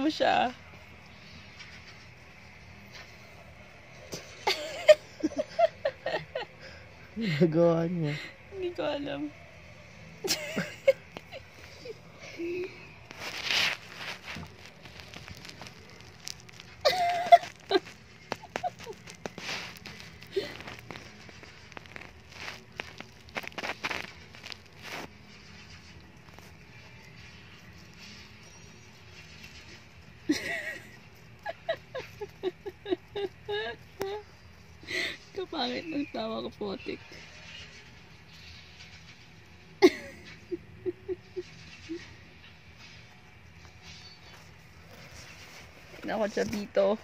mo siya. Nagawa niya. Hindi ko alam. Kapangit ng tawa ko, potik. Nako, Chabito.